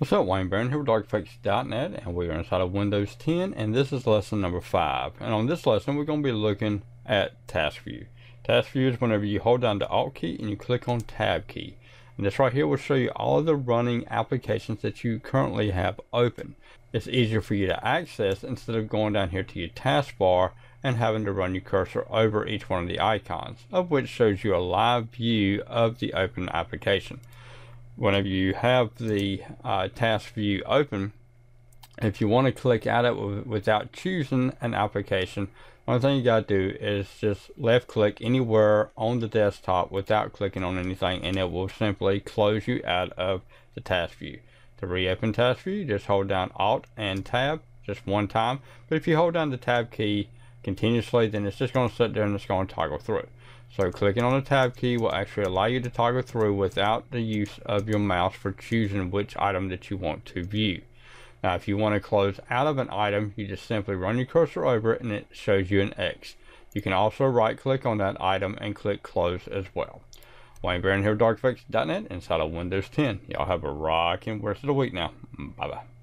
What's up, Wayne Barron here with DarkFX.net, and we are inside of Windows 10, and this is lesson number 5. And on this lesson, we're going to be looking at Task View. Task View is whenever you hold down the Alt key and you click on Tab key. And this right here will show you all of the running applications that you currently have open. It's easier for you to access instead of going down here to your taskbar and having to run your cursor over each one of the icons, of which shows you a live view of the open application whenever you have the uh, task view open, if you want to click at it without choosing an application, one thing you got to do is just left click anywhere on the desktop without clicking on anything and it will simply close you out of the task view. To reopen task view, just hold down Alt and Tab just one time. But if you hold down the Tab key continuously, then it's just going to sit there and it's going to toggle through. So clicking on the tab key will actually allow you to toggle through without the use of your mouse for choosing which item that you want to view. Now if you want to close out of an item, you just simply run your cursor over it and it shows you an X. You can also right click on that item and click close as well. Wayne Barron here with DarkFX.net inside of Windows 10. Y'all have a rocking rest of the week now. Bye bye.